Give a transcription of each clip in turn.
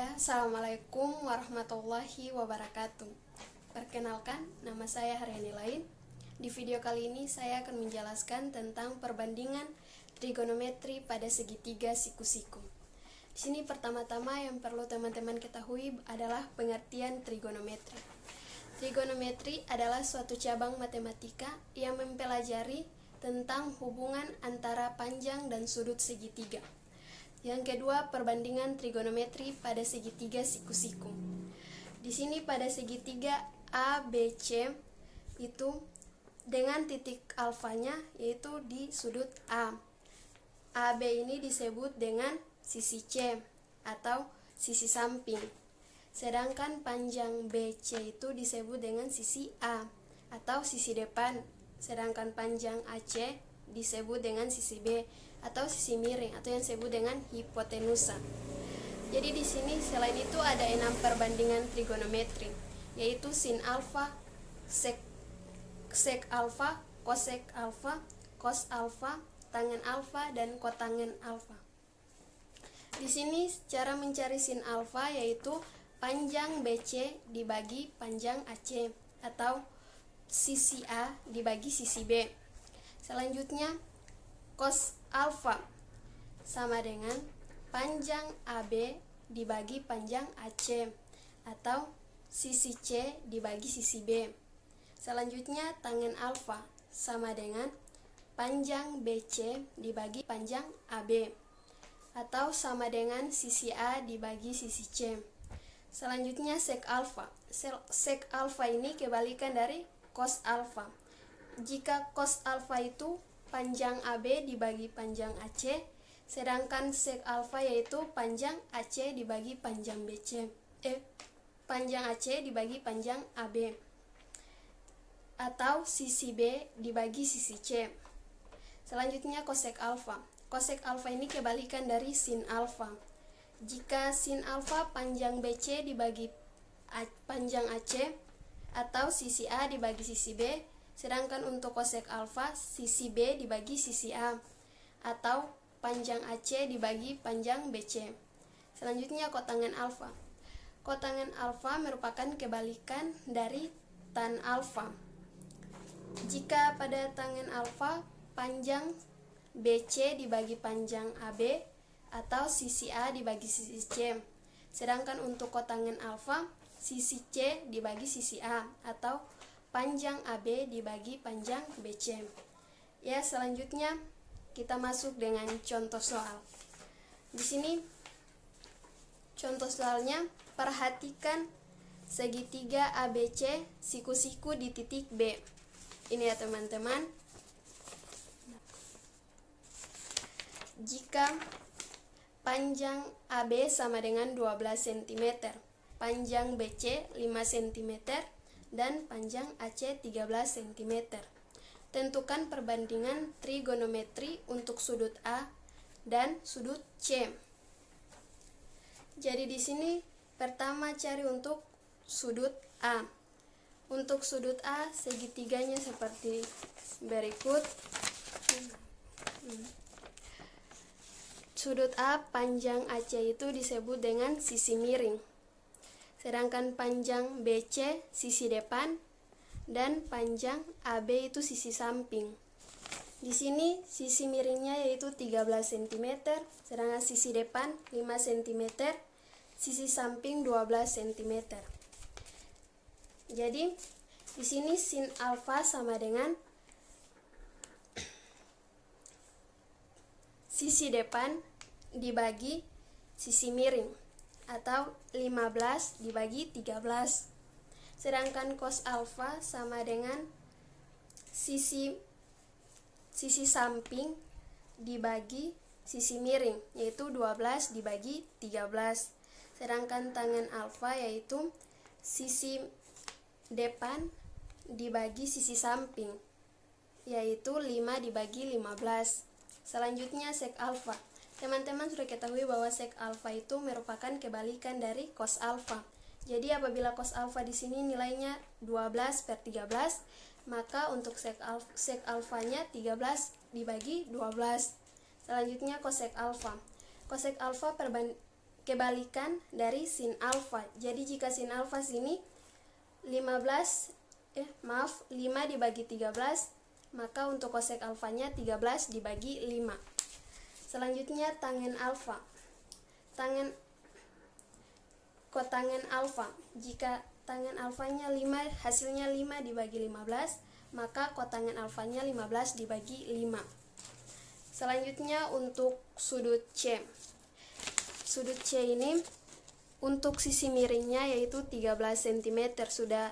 Ya, Assalamualaikum warahmatullahi wabarakatuh. Perkenalkan, nama saya Haryani Lain. Di video kali ini saya akan menjelaskan tentang perbandingan trigonometri pada segitiga siku-siku. Di sini pertama-tama yang perlu teman-teman ketahui adalah pengertian trigonometri. Trigonometri adalah suatu cabang matematika yang mempelajari tentang hubungan antara panjang dan sudut segitiga. Yang kedua, perbandingan trigonometri pada segitiga siku-siku. Di sini pada segitiga ABC itu dengan titik alfanya yaitu di sudut A. AB ini disebut dengan sisi C atau sisi samping. Sedangkan panjang BC itu disebut dengan sisi A atau sisi depan. Sedangkan panjang AC disebut dengan sisi B atau sisi miring atau yang disebut dengan hipotenusa. Jadi di sini selain itu ada enam perbandingan trigonometri, yaitu sin alfa, sek sek alfa, kosek alfa, cos alfa, tangen alfa dan kotangen alfa. Di sini cara mencari sin alfa yaitu panjang BC dibagi panjang AC atau sisi A dibagi sisi B. Selanjutnya cos alfa sama dengan panjang AB dibagi panjang AC atau sisi C dibagi sisi B. Selanjutnya tangen alfa sama dengan panjang BC dibagi panjang AB atau sama dengan sisi A dibagi sisi C. Selanjutnya sek alfa. Sek alfa ini kebalikan dari cos alfa. Jika cos alfa itu panjang AB dibagi panjang AC, sedangkan sek alfa yaitu panjang AC dibagi panjang BC. Eh, panjang AC dibagi panjang AB. Atau sisi B dibagi sisi C. Selanjutnya kosek alfa. Kosek alfa ini kebalikan dari sin alfa. Jika sin alfa panjang BC dibagi panjang AC atau sisi A dibagi sisi B, Sedangkan untuk kosek alfa, sisi B dibagi sisi A atau panjang AC dibagi panjang BC. Selanjutnya kotangan alfa. Kotangan alfa merupakan kebalikan dari tan alfa. Jika pada tangen alfa panjang BC dibagi panjang AB atau sisi A dibagi sisi C. Sedangkan untuk kotangan alfa, sisi C dibagi sisi A atau panjang AB dibagi panjang BC. Ya, selanjutnya kita masuk dengan contoh soal. Di sini contoh soalnya perhatikan segitiga ABC siku-siku di titik B. Ini ya teman-teman. Jika panjang AB sama dengan 12 cm, panjang BC 5 cm, dan panjang AC 13 cm. Tentukan perbandingan trigonometri untuk sudut A dan sudut C. Jadi di sini pertama cari untuk sudut A. Untuk sudut A segitiganya seperti berikut. Sudut A panjang AC itu disebut dengan sisi miring sedangkan panjang BC sisi depan dan panjang AB itu sisi samping. Di sini sisi miringnya yaitu 13 cm, sedangkan sisi depan 5 cm, sisi samping 12 cm. Jadi di sini sin alfa sama dengan sisi depan dibagi sisi miring atau 15 dibagi 13. Sedangkan cos alfa sama dengan sisi sisi samping dibagi sisi miring yaitu 12 dibagi 13. Sedangkan tangan alfa yaitu sisi depan dibagi sisi samping yaitu 5 dibagi 15. Selanjutnya sek alfa Teman-teman sudah ketahui bahwa sek alfa itu merupakan kebalikan dari cos alfa. Jadi apabila cos alfa di sini nilainya 12 per 13, maka untuk sek, alf, sek alfanya 13 dibagi 12. Selanjutnya cosek alfa. Cosek alfa kebalikan dari sin alfa. Jadi jika sin alfa sini 15 eh maaf 5 dibagi 13 maka untuk kosek alfanya 13 dibagi 5. Selanjutnya tangen alfa. Tangen kotangen alfa. Jika tangen alfanya 5 hasilnya 5 dibagi 15 maka kotangen alfanya 15 dibagi 5. Selanjutnya untuk sudut C. Sudut C ini untuk sisi miringnya yaitu 13 cm sudah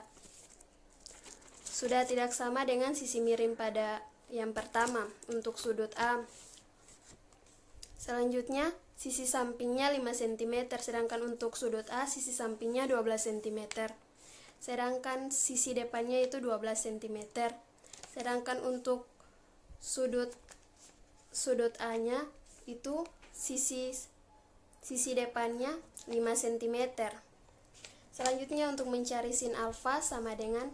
sudah tidak sama dengan sisi miring pada yang pertama untuk sudut A. Selanjutnya sisi sampingnya 5 cm sedangkan untuk sudut A sisi sampingnya 12 cm. Sedangkan sisi depannya itu 12 cm. Sedangkan untuk sudut sudut A-nya itu sisi sisi depannya 5 cm. Selanjutnya untuk mencari sin alfa sama dengan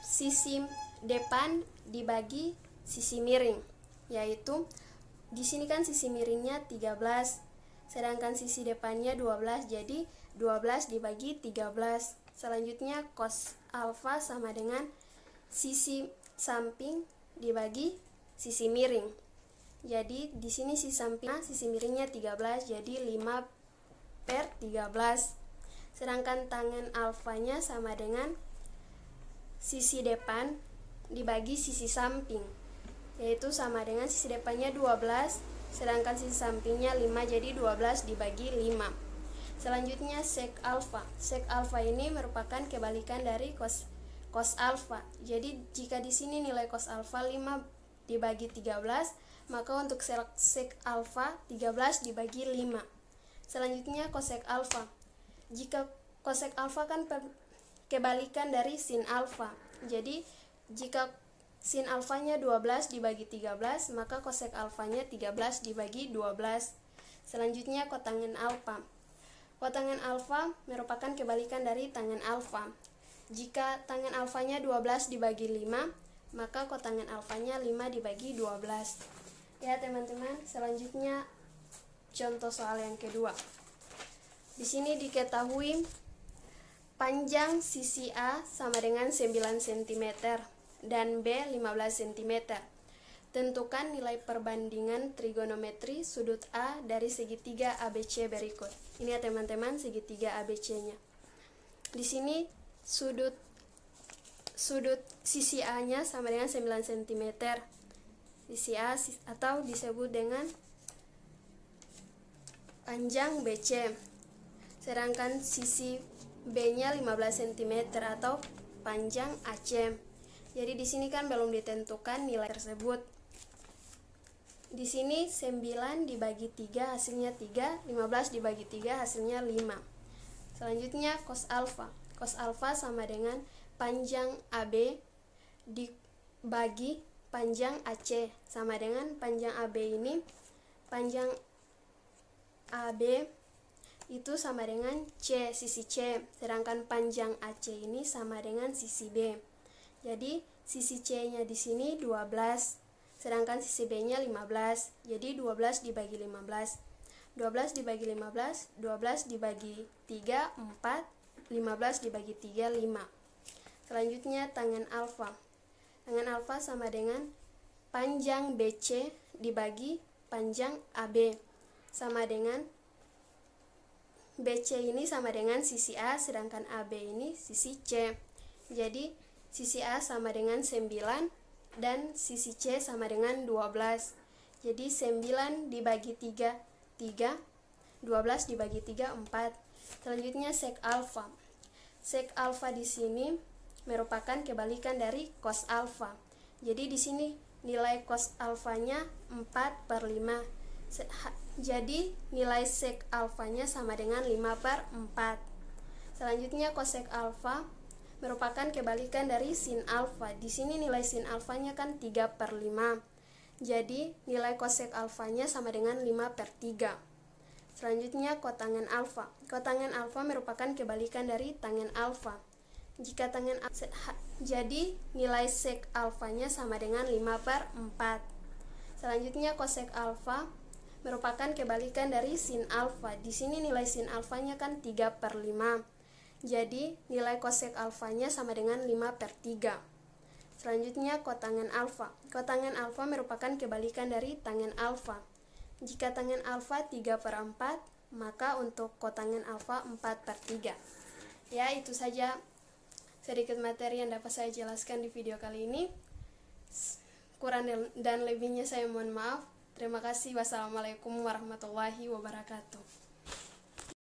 sisi depan dibagi sisi miring, yaitu di sini kan sisi miringnya 13, sedangkan sisi depannya 12, jadi 12 dibagi 13. Selanjutnya cos alfa sama dengan sisi samping dibagi sisi miring. Jadi di sini sisi samping sisi miringnya 13 jadi 5 per 13. Sedangkan tangan alfanya sama dengan sisi depan dibagi sisi samping yaitu sama dengan sisi depannya 12 sedangkan sisi sampingnya 5 jadi 12 dibagi 5 selanjutnya sek alfa sek alfa ini merupakan kebalikan dari cos cos alfa jadi jika di sini nilai cos alfa 5 dibagi 13 maka untuk sek alfa 13 dibagi 5 selanjutnya kosek alfa jika kosek alfa kan kebalikan dari sin alfa jadi jika sin alfanya 12 dibagi 13 maka kosek alfanya 13 dibagi 12 selanjutnya kotangan alfa. Kotangan alfa merupakan kebalikan dari tangan alfa. Jika tangan alfanya 12 dibagi 5 maka kotangan alfanya 5 dibagi 12 ya teman-teman selanjutnya contoh soal yang kedua. Di sini diketahui panjang sisi A sama dengan 9 cm dan B 15 cm tentukan nilai perbandingan trigonometri sudut A dari segitiga ABC berikut ini ya teman-teman segitiga ABC nya di sini sudut sudut sisi A-nya sama dengan 9 cm. Sisi A atau disebut dengan panjang BC. Sedangkan sisi B-nya 15 cm atau panjang AC. Jadi di sini kan belum ditentukan nilai tersebut. Di sini 9 dibagi 3 hasilnya 3, 15 dibagi 3 hasilnya 5. Selanjutnya cos alfa. Cos alfa sama dengan panjang AB dibagi panjang AC sama dengan panjang AB ini panjang AB itu sama dengan C sisi C sedangkan panjang AC ini sama dengan sisi B jadi sisi C nya di sini 12 sedangkan sisi B nya 15 jadi 12 dibagi 15 12 dibagi 15 12 dibagi 3 4 15 dibagi 3 5 Selanjutnya tangan alfa. Tangan alfa sama dengan panjang BC dibagi panjang AB sama dengan BC ini sama dengan sisi A sedangkan AB ini sisi C. Jadi sisi A sama dengan 9 dan sisi C sama dengan 12. Jadi 9 dibagi 3 3 12 dibagi 3 4. Selanjutnya sek alfa. Sek alfa di sini merupakan kebalikan dari cos alfa. Jadi di sini nilai cos alfanya 4 per 5. Jadi nilai sek alfanya sama dengan 5 per 4. Selanjutnya cosek alfa merupakan kebalikan dari sin alfa. Di sini nilai sin alfanya kan 3 per 5. Jadi nilai cosek alfanya sama dengan 5 per 3. Selanjutnya kotangan alfa. Kotangan alfa merupakan kebalikan dari tangen alfa. Jika tangan jadi nilai sek alfanya sama dengan 5 per 4. Selanjutnya kosek alfa merupakan kebalikan dari sin alfa. Di sini nilai sin alfanya kan 3 per 5. Jadi nilai kosek alfanya sama dengan 5 per 3. Selanjutnya kotangen alfa. Kotangen alfa merupakan kebalikan dari tangen alfa. Jika tangen alfa 3 per 4, maka untuk kotangen alfa 4 per 3. Ya, itu saja sedikit materi yang dapat saya jelaskan di video kali ini. Kurang dan lebihnya saya mohon maaf. Terima kasih. Wassalamualaikum warahmatullahi wabarakatuh.